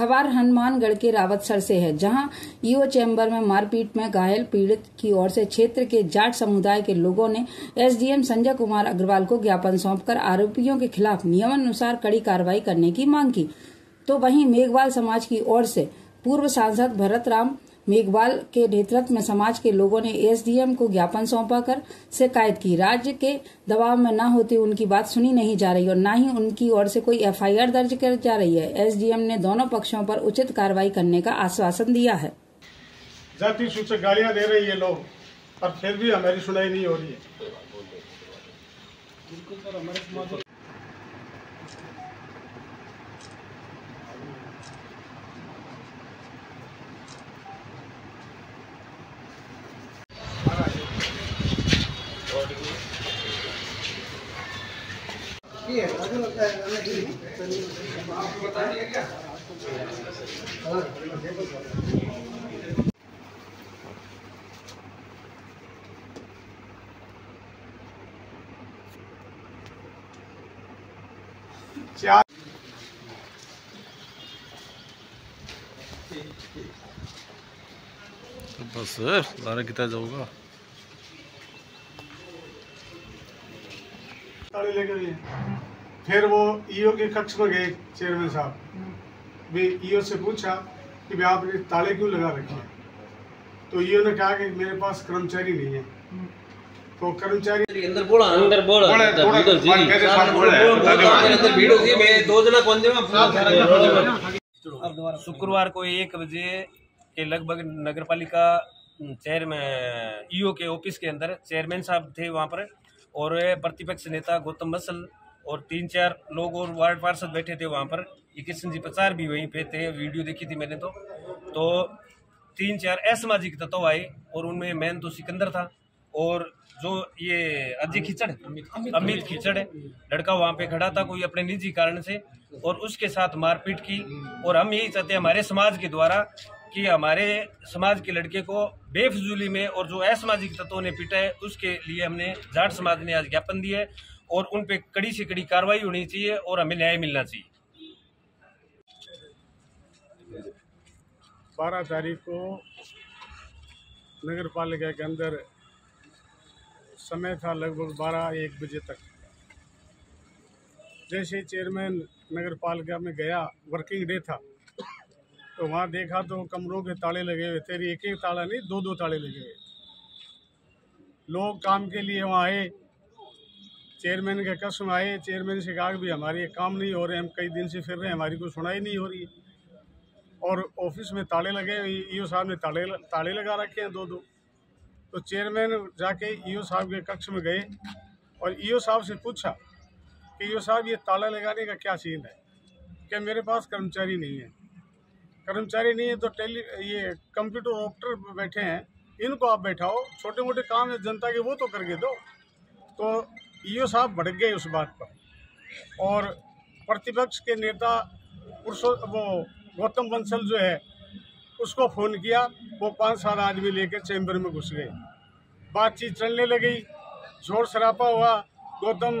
खबर हनुमानगढ़ के रावतसर से है, जहाँ ईओ चैम्बर में मारपीट में घायल पीड़ित की ओर से क्षेत्र के जाट समुदाय के लोगों ने एसडीएम संजय कुमार अग्रवाल को ज्ञापन सौंपकर आरोपियों के खिलाफ नियमानुसार कड़ी कार्रवाई करने की मांग की। तो वहीं मेघवाल समाज की ओर से पूर्व सांसद भरत राम मेघवाल के नेतृत्व में समाज के लोगों ने एसडीएम को ज्ञापन सौंपा कर शिकायत की। राज्य के दबाव में न होती उनकी बात सुनी नहीं जा रही और न ही उनकी ओर से कोई एफआईआर दर्ज कर जा रही है। एसडीएम ने दोनों पक्षों पर उचित कार्रवाई करने का आश्वासन दिया है। जाति सूचक गालियाँ दे रही है लोग और फिर भी हमारी सुनाई नहीं हो रही है। चार बस लारा कितना जाऊँगा? ताले लेके गए फिर वो ईओ के कक्ष में गए चेयरमैन साहब। भी ईओ से पूछा कि भाई आपने ताले क्यों लगा रखे हैं? तो ईओ ने कहा कि मेरे पास कर्मचारी नहीं है। तो कर्मचारी अंदर बोला। अंदर बोला। बोला, अंदर जी। अंदर भीड़ होती है मैं दो जना कौन देवा शुक्रवार को एक बजे के लगभग नगर पालिका चेयर में ईओ के ऑफ़िस के अंदर चेयरमैन साहब थे वहाँ पर। और प्रतिपक्ष नेता गौतम बसल और तीन चार लोग और वार्ड पार्षद बैठे थे वहाँ पर। ये किशन जी प्रचार भी वहीं पे थे वीडियो देखी थी मैंने तो। तो तीन चार असामाजिक तत्व आए और उनमें मैन तो सिकंदर था। और जो ये अजय खिचड़। अमित खिचड़ है लड़का वहाँ पे खड़ा था कोई अपने निजी कारण से और उसके साथ मारपीट की। और हम यही चाहते हैं हमारे समाज के द्वारा कि हमारे समाज के लड़के को बेफजूली में और जो असामाजिक तत्वों ने पीटा है, उसके लिए हमने जाट समाज ने आज ज्ञापन दिया है और उन पे कड़ी से कड़ी कार्रवाई होनी चाहिए और हमें न्याय मिलना चाहिए। बारह तारीख को नगर पालिका के अंदर समय था लगभग बारह एक बजे तक। जैसे चेयरमैन नगर पालिका में गया वर्किंग डे था। तो वहाँ देखा तो कमरों के ताले लगे हुए थे एक एक ताला नहीं दो दो ताले लगे हुए। लोग काम के लिए वहाँ आए चेयरमैन के कसम आए चेयरमैन से कहा भी हमारे काम नहीं हो रहे, हम कई दिन से फिर रहे हैं, हमारी कोई सुनाई नहीं हो रही और ऑफ़िस में ताले लगे ईओ साहब ने ताले ताले लगा रखे हैं दो दो तो चेयरमैन जाके ईओ साहब के कक्ष में गए और ईओ साहब से पूछा कि ईओ साहब, ये ताला लगाने का क्या सीन है? क्या मेरे पास कर्मचारी नहीं है? कर्मचारी नहीं है तो टेली, ये कंप्यूटर ऑपरेटर बैठे हैं। इनको आप बैठाओ छोटे मोटे काम है, जनता के वो तो करके दो। तो ईओ साहब भड़क गए उस बात पर। और प्रतिपक्ष के नेता पुरुषो, वो गौतम बंसल जो है, उसको फ़ोन किया, वो पाँच सात आदमी लेकर चैम्बर में घुस गए। बातचीत चलने लगी, ज़ोर शराबा हुआ, गौतम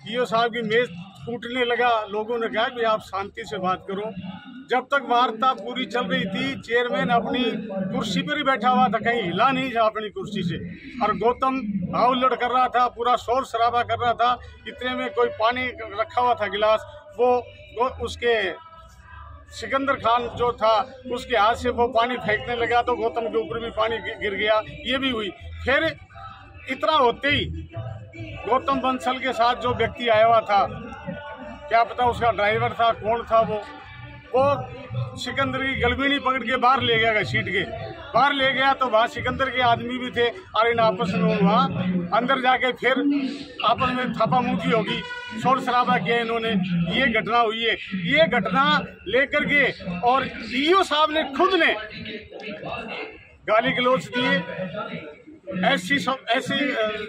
ईओ साहब की मेज टूटने लगा। लोगों ने कहा कि आप शांति से बात करो। जब तक वार्ता पूरी चल रही थी चेयरमैन अपनी कुर्सी पर ही बैठा हुआ था कहीं हिला नहीं था अपनी कुर्सी से। और गौतम हाउलड़ कर रहा था पूरा शोर शराबा कर रहा था इतने में कोई पानी रखा हुआ था गिलास वो, वो उसके सिकंदर खान जो था उसके हाथ से वो पानी फेंकने लगा तो गौतम के ऊपर भी पानी गिर गया ये भी हुई। फिर इतना होते ही गौतम बंसल के साथ जो व्यक्ति आया हुआ था क्या पता उसका ड्राइवर था कौन था वो? वो सिकंदर की गलबीनी पकड़ के बाहर ले गया सीट के। बाहर ले गया तो वहाँ सिकंदर के आदमी भी थे, और इन आपस में वहाँ अंदर जाके फिर आपस में थापा मुखी होगी, शोर शराबा किया इन्होंने। ये घटना हुई है। ये घटना लेकर के और ईओ साहब ने खुद ने गाली गलोच दिए। ऐसी ऐसी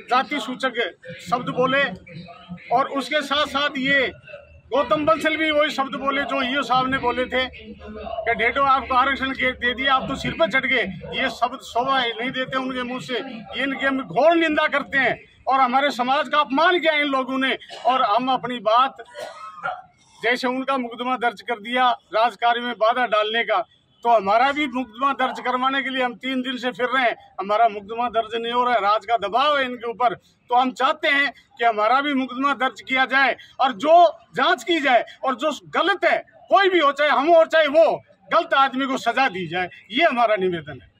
जाति सूचक शब्द बोले, और उसके साथ साथ ये गौतम बंसल भी वही शब्द बोले जो ईओ साहब ने बोले थे कि डेटो आपको आरक्षण दे दिया, आप तो सिर पर चढ़ गए। ये शब्द शोभा नहीं देते उनके मुँह से। ये इनकी हम घोर निंदा करते हैं। और हमारे समाज का अपमान किया इन लोगों ने। और हम अपनी बात, जैसे उनका मुकदमा दर्ज कर दिया, राजकार्य में बाधा डालने का तो हमारा भी मुकदमा दर्ज करवाने के लिए हम तीन दिन से फिर रहे हैं। हमारा मुकदमा दर्ज नहीं हो रहा है, राज का दबाव है इनके ऊपर। तो हम चाहते हैं कि हमारा भी मुकदमा दर्ज किया जाए और जो जाँच की जाए और जो गलत है, कोई भी हो, चाहे हम हो चाहे वो, गलत आदमी को सजा दी जाए, ये हमारा निवेदन है।